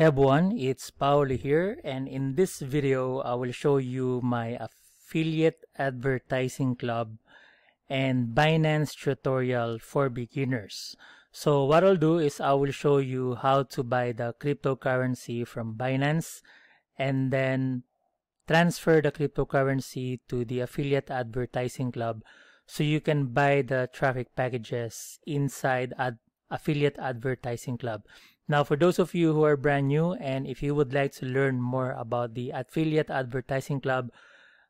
Hey everyone, it's Paolo here and in this video I will show you my affiliate advertising club and Binance tutorial for beginners. So what I'll do is I will show you how to buy the cryptocurrency from Binance and then transfer the cryptocurrency to the affiliate advertising club so you can buy the traffic packages inside ad affiliate advertising club. Now, for those of you who are brand new and if you would like to learn more about the Affiliate Advertising Club,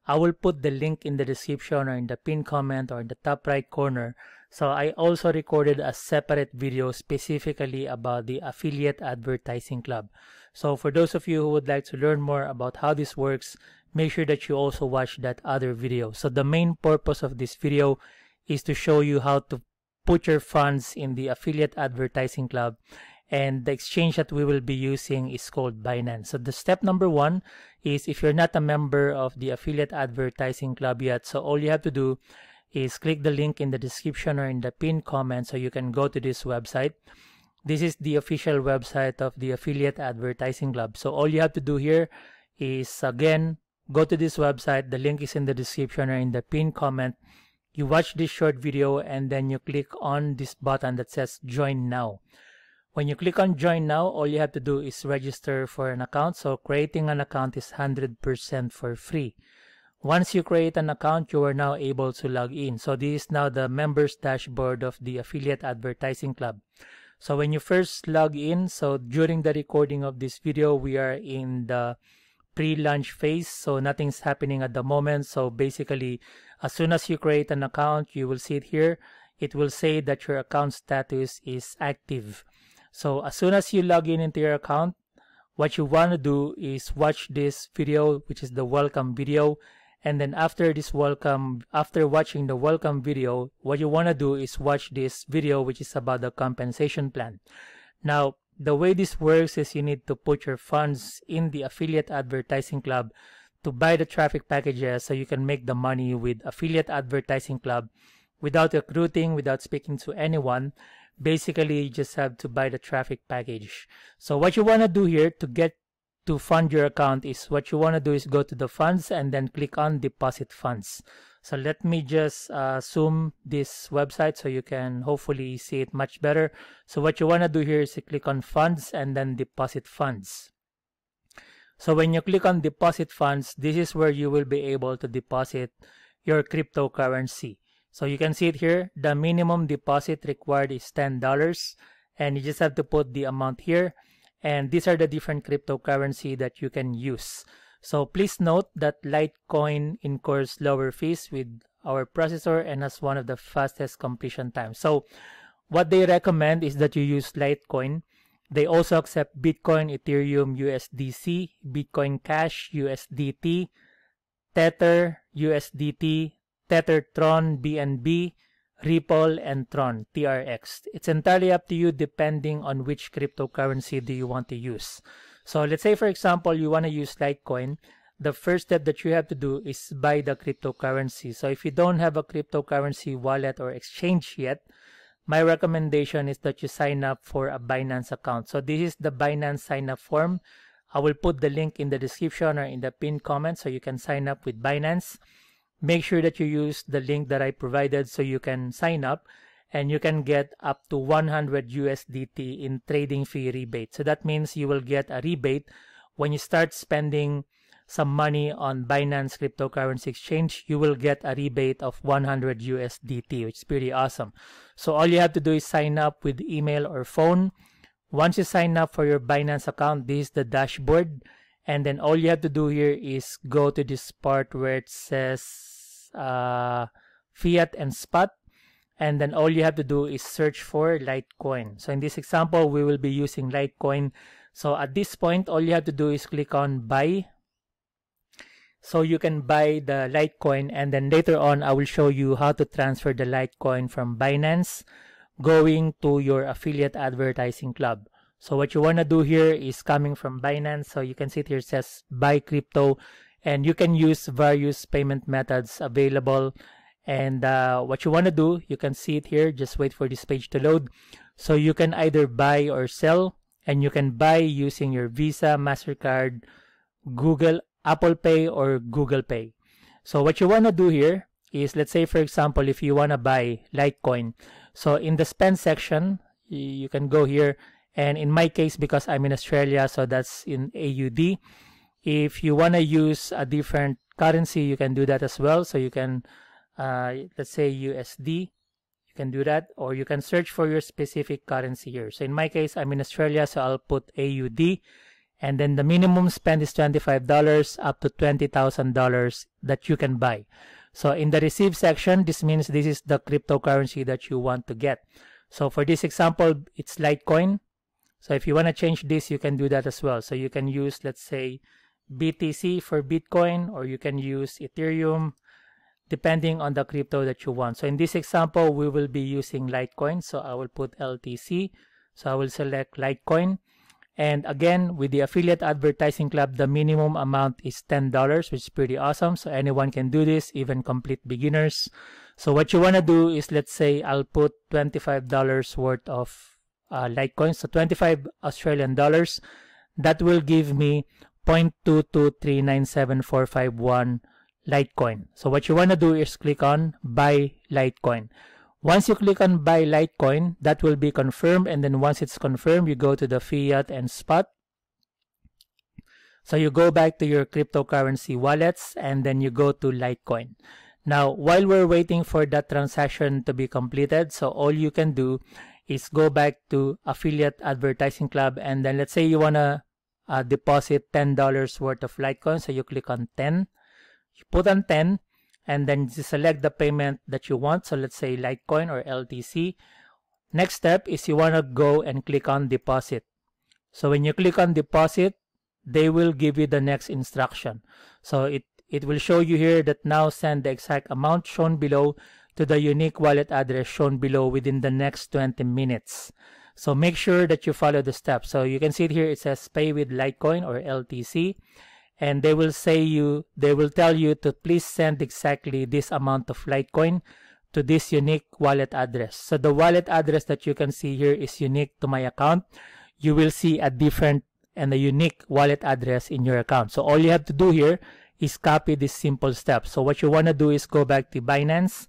I will put the link in the description or in the pinned comment or in the top right corner. So I also recorded a separate video specifically about the Affiliate Advertising Club. So for those of you who would like to learn more about how this works, make sure that you also watch that other video. So the main purpose of this video is to show you how to put your funds in the Affiliate Advertising Club and the exchange that we will be using is called Binance. So the step number one is if you're not a member of the affiliate advertising club yet, so all you have to do is click the link in the description or in the pinned comment so you can go to this website. This is the official website of the affiliate advertising club. So all you have to do here is again go to this website. The link is in the description or in the pinned comment. You watch this short video and then you click on this button that says join now. When you click on join now, all you have to do is register for an account. So creating an account is 100% for free. Once you create an account, you are now able to log in. So this is now the members dashboard of the affiliate advertising club. So when you first log in, so during the recording of this video, we are in the pre-launch phase. So nothing's happening at the moment. So basically, as soon as you create an account, you will see it here. It will say that your account status is active. So as soon as you log in into your account, what you want to do is watch this video, which is the welcome video. And then after this welcome, after watching the welcome video, what you want to do is watch this video, which is about the compensation plan. Now, the way this works is you need to put your funds in the affiliate advertising club to buy the traffic packages so you can make the money with affiliate advertising club without recruiting, without speaking to anyone basically you just have to buy the traffic package. So what you want to do here to get to fund your account is what you want to do is go to the funds and then click on deposit funds. So let me just uh, zoom this website so you can hopefully see it much better. So what you want to do here is click on funds and then deposit funds. So when you click on deposit funds, this is where you will be able to deposit your cryptocurrency. So you can see it here. The minimum deposit required is $10 and you just have to put the amount here. And these are the different cryptocurrency that you can use. So please note that Litecoin incurs lower fees with our processor and has one of the fastest completion times. So what they recommend is that you use Litecoin. They also accept Bitcoin, Ethereum, USDC, Bitcoin Cash, USDT, Tether, USDT, Tether, Tron, BNB, Ripple, and Tron, TRX. It's entirely up to you depending on which cryptocurrency do you want to use. So let's say, for example, you want to use Litecoin. The first step that you have to do is buy the cryptocurrency. So if you don't have a cryptocurrency wallet or exchange yet, my recommendation is that you sign up for a Binance account. So this is the Binance sign up form. I will put the link in the description or in the pinned comment so you can sign up with Binance make sure that you use the link that I provided so you can sign up and you can get up to 100 USDT in trading fee rebate. So that means you will get a rebate when you start spending some money on Binance cryptocurrency exchange, you will get a rebate of 100 USDT, which is pretty awesome. So all you have to do is sign up with email or phone. Once you sign up for your Binance account, this is the dashboard. And then all you have to do here is go to this part where it says uh, fiat and spot and then all you have to do is search for Litecoin. So in this example, we will be using Litecoin. So at this point, all you have to do is click on buy. So you can buy the Litecoin and then later on, I will show you how to transfer the Litecoin from Binance going to your affiliate advertising club. So what you want to do here is coming from Binance. So you can see it here says buy crypto and you can use various payment methods available. And uh, what you want to do you can see it here. Just wait for this page to load. So you can either buy or sell and you can buy using your Visa, MasterCard, Google, Apple Pay, or Google Pay. So what you want to do here is, let's say for example, if you want to buy Litecoin, so in the spend section, you can go here. And in my case because I'm in Australia so that's in AUD if you want to use a different currency you can do that as well so you can uh, let's say USD you can do that or you can search for your specific currency here so in my case I'm in Australia so I'll put AUD and then the minimum spend is $25 up to $20,000 that you can buy so in the receive section this means this is the cryptocurrency that you want to get so for this example, it's Litecoin. So if you want to change this, you can do that as well. So you can use, let's say, BTC for Bitcoin, or you can use Ethereum, depending on the crypto that you want. So in this example, we will be using Litecoin. So I will put LTC. So I will select Litecoin. And again, with the Affiliate Advertising Club, the minimum amount is $10, which is pretty awesome. So anyone can do this, even complete beginners. So what you want to do is, let's say, I'll put $25 worth of uh, Litecoin. So 25 Australian dollars. That will give me 0.2239745 Litecoin. So what you want to do is click on buy Litecoin. Once you click on buy Litecoin, that will be confirmed. And then once it's confirmed, you go to the fiat and spot. So you go back to your cryptocurrency wallets and then you go to Litecoin. Now, while we're waiting for that transaction to be completed, so all you can do is go back to affiliate advertising club and then let's say you want to uh, deposit $10 worth of Litecoin. So you click on 10, you put on 10 and then you select the payment that you want. So let's say Litecoin or LTC. Next step is you want to go and click on deposit. So when you click on deposit, they will give you the next instruction. So it, it will show you here that now send the exact amount shown below to the unique wallet address shown below within the next 20 minutes. So make sure that you follow the steps. So you can see it here, it says pay with Litecoin or LTC and they will say you they will tell you to please send exactly this amount of Litecoin to this unique wallet address. So the wallet address that you can see here is unique to my account. You will see a different and a unique wallet address in your account. So all you have to do here is copy this simple step. So what you want to do is go back to Binance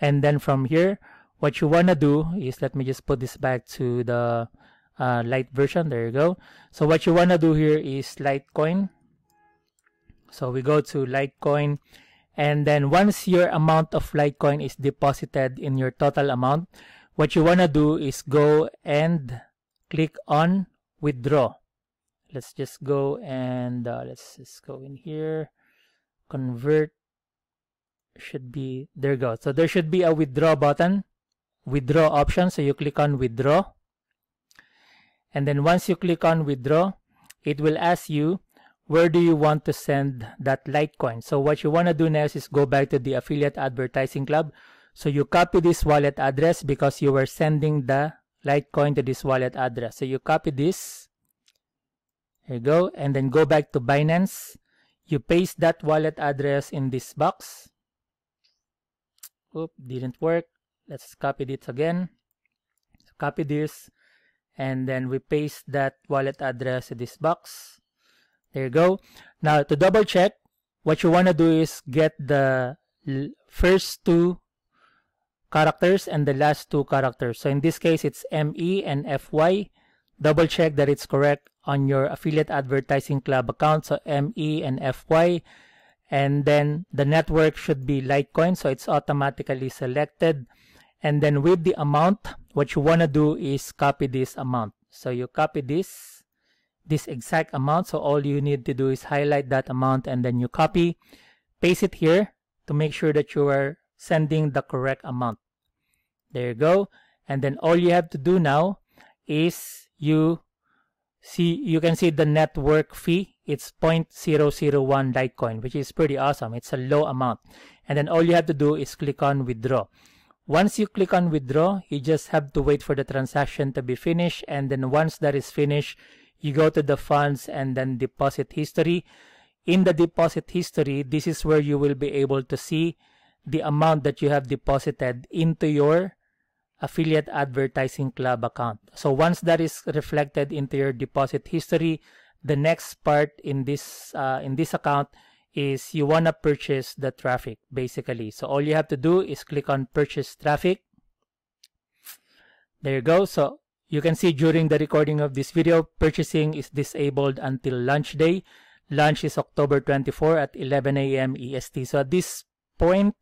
and then from here what you want to do is let me just put this back to the uh, light version. There you go. So what you want to do here is Litecoin so we go to Litecoin and then once your amount of Litecoin is deposited in your total amount, what you want to do is go and click on withdraw. Let's just go and uh, let's just go in here, convert should be, there you go. So there should be a withdraw button, withdraw option. So you click on withdraw. And then once you click on withdraw, it will ask you where do you want to send that Litecoin? So what you want to do next is go back to the affiliate advertising club. So you copy this wallet address because you were sending the Litecoin to this wallet address. So you copy this. There you go. And then go back to Binance. You paste that wallet address in this box. Oop, didn't work. Let's copy this again. Copy this. And then we paste that wallet address in this box. There you go. Now, to double check, what you want to do is get the first two characters and the last two characters. So in this case, it's ME and FY. Double check that it's correct on your affiliate advertising club account. So ME and FY. And then the network should be Litecoin. So it's automatically selected. And then with the amount, what you want to do is copy this amount. So you copy this this exact amount. So all you need to do is highlight that amount and then you copy, paste it here to make sure that you are sending the correct amount. There you go. And then all you have to do now is you see, you can see the network fee. It's 0.001 Litecoin, which is pretty awesome. It's a low amount. And then all you have to do is click on withdraw. Once you click on withdraw, you just have to wait for the transaction to be finished. And then once that is finished, you go to the funds and then deposit history. In the deposit history, this is where you will be able to see the amount that you have deposited into your affiliate advertising club account. So once that is reflected into your deposit history, the next part in this uh, in this account is you want to purchase the traffic basically. So all you have to do is click on purchase traffic. There you go. So you can see during the recording of this video, purchasing is disabled until lunch day. Lunch is October 24 at 11 a.m. EST. So at this point,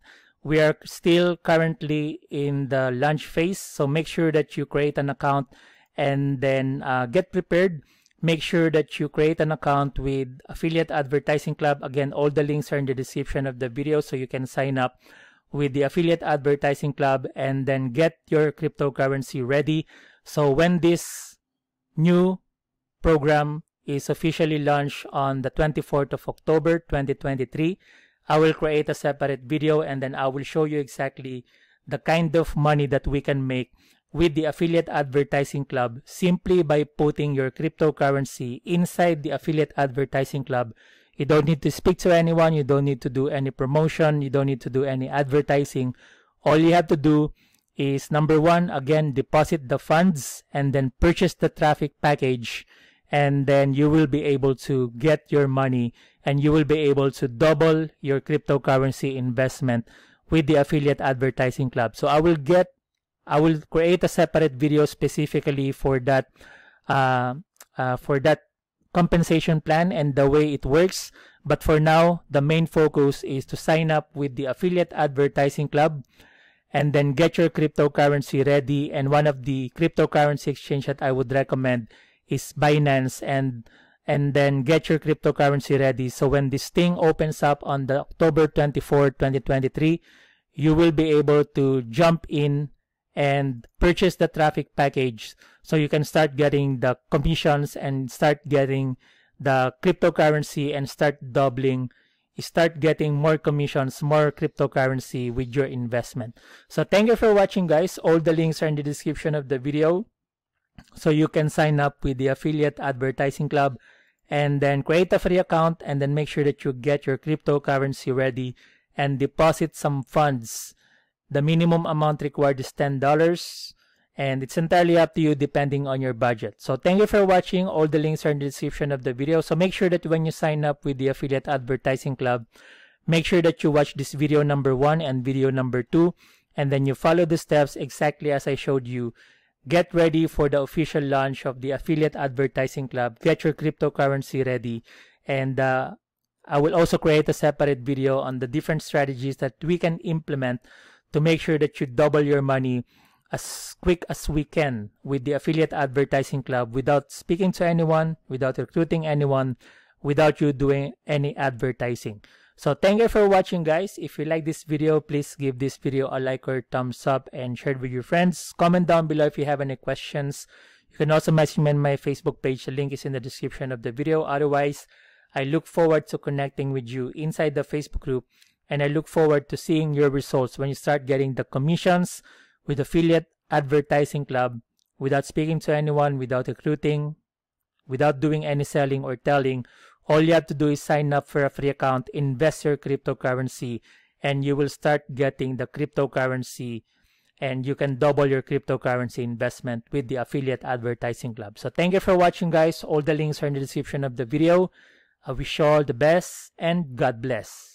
we are still currently in the lunch phase. So make sure that you create an account and then uh, get prepared make sure that you create an account with affiliate advertising club. Again all the links are in the description of the video so you can sign up with the affiliate advertising club and then get your cryptocurrency ready. So when this new program is officially launched on the 24th of October 2023 I will create a separate video and then I will show you exactly the kind of money that we can make with the affiliate advertising club simply by putting your cryptocurrency inside the affiliate advertising club. You don't need to speak to anyone, you don't need to do any promotion, you don't need to do any advertising. All you have to do is number one, again, deposit the funds and then purchase the traffic package. And then you will be able to get your money and you will be able to double your cryptocurrency investment with the affiliate advertising club. So I will get I will create a separate video specifically for that uh, uh, for that compensation plan and the way it works. But for now, the main focus is to sign up with the affiliate advertising club and then get your cryptocurrency ready. And one of the cryptocurrency exchange that I would recommend is Binance and and then get your cryptocurrency ready. So when this thing opens up on the October 24, 2023, you will be able to jump in and purchase the traffic package. So you can start getting the commissions and start getting the cryptocurrency and start doubling start getting more commissions more cryptocurrency with your investment. So thank you for watching guys. All the links are in the description of the video. So you can sign up with the affiliate advertising club and then create a free account and then make sure that you get your cryptocurrency ready and deposit some funds the minimum amount required is $10 and it's entirely up to you depending on your budget. So thank you for watching. All the links are in the description of the video. So make sure that when you sign up with the Affiliate Advertising Club, make sure that you watch this video number one and video number two and then you follow the steps exactly as I showed you. Get ready for the official launch of the Affiliate Advertising Club. Get your cryptocurrency ready and uh, I will also create a separate video on the different strategies that we can implement to make sure that you double your money as quick as we can with the affiliate advertising club without speaking to anyone, without recruiting anyone, without you doing any advertising. So thank you for watching guys. If you like this video, please give this video a like or thumbs up and share it with your friends. Comment down below if you have any questions. You can also message me on my Facebook page. The link is in the description of the video. Otherwise, I look forward to connecting with you inside the Facebook group and I look forward to seeing your results when you start getting the commissions with affiliate advertising club without speaking to anyone, without recruiting, without doing any selling or telling. All you have to do is sign up for a free account, invest your cryptocurrency, and you will start getting the cryptocurrency and you can double your cryptocurrency investment with the affiliate advertising club. So thank you for watching guys. All the links are in the description of the video. I wish you all the best and God bless.